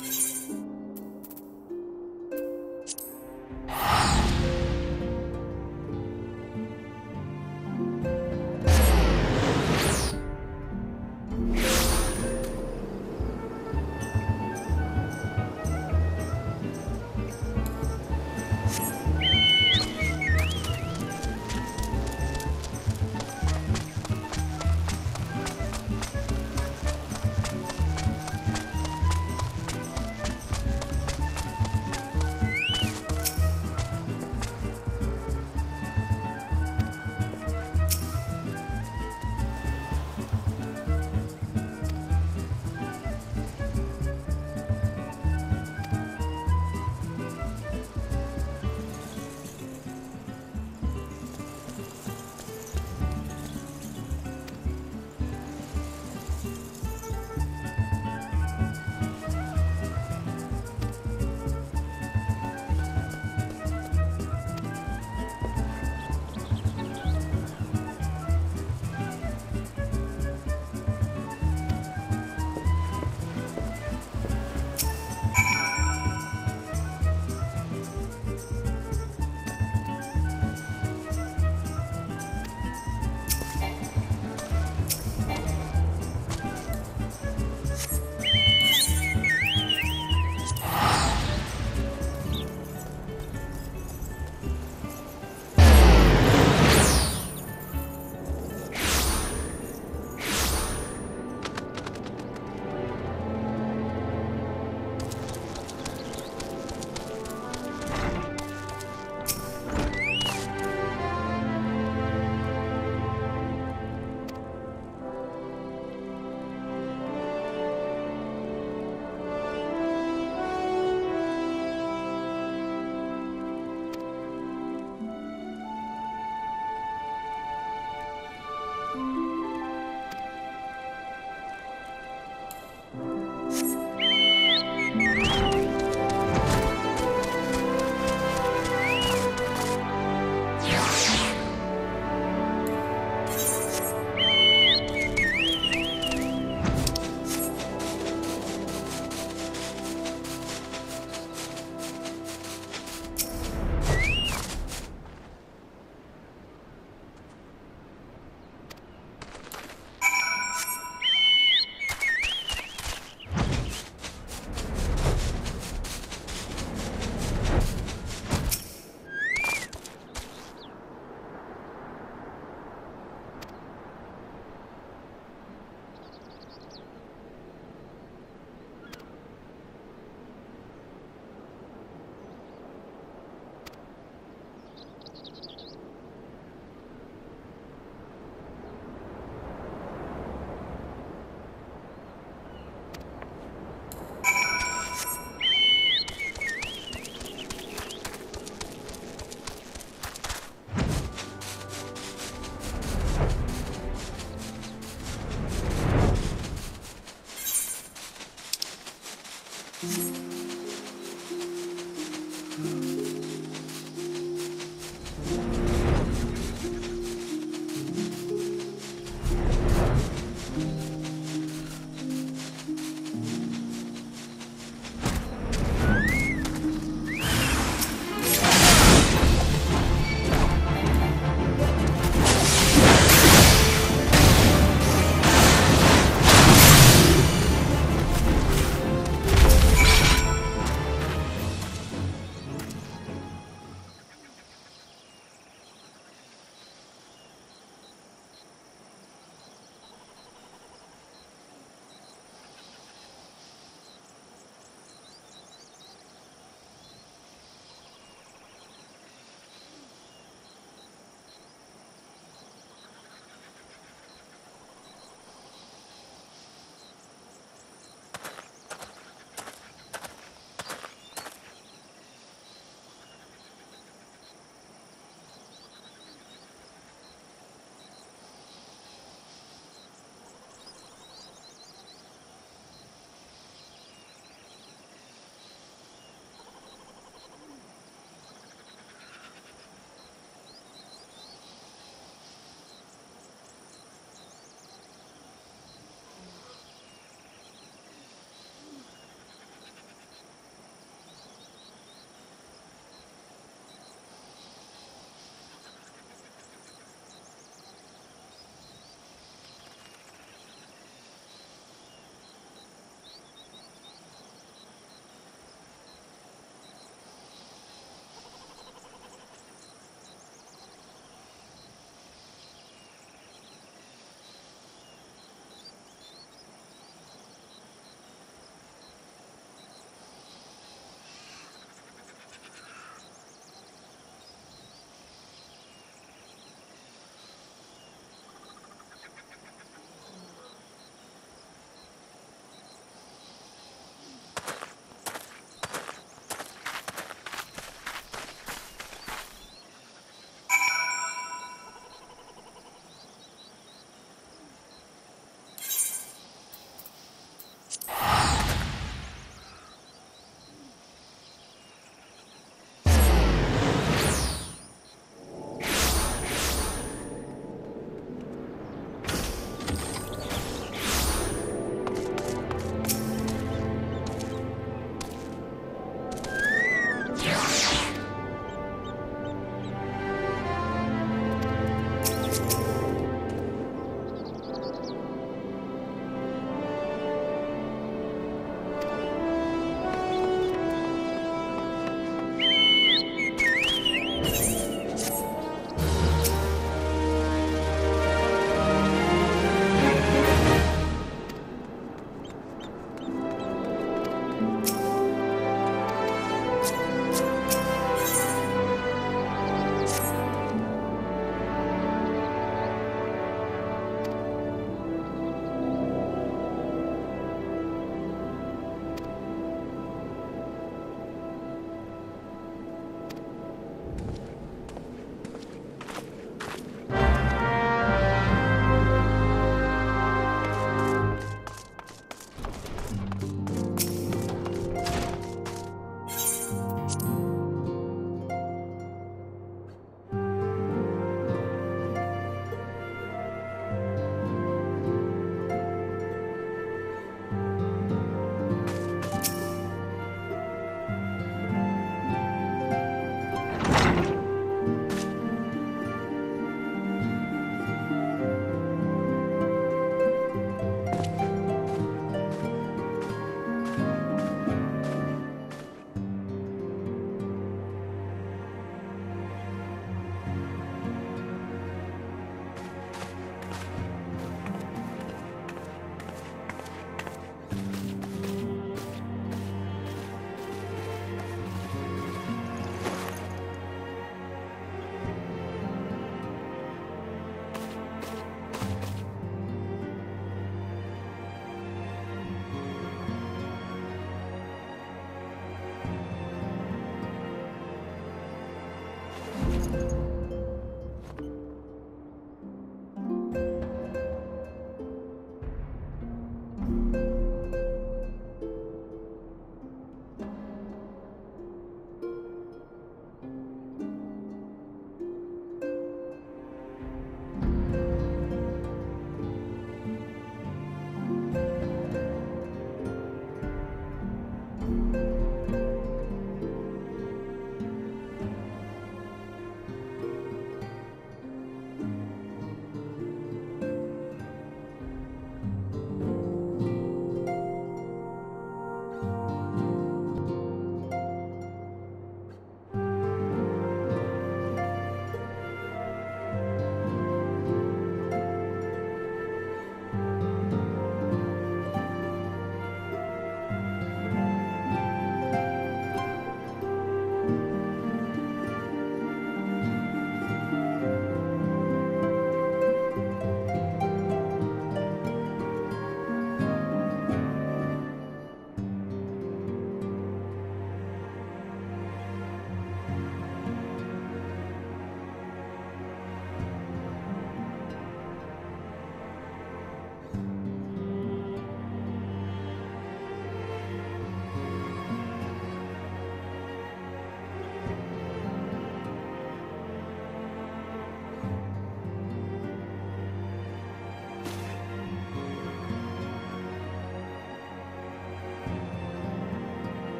you